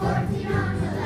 Forty rounds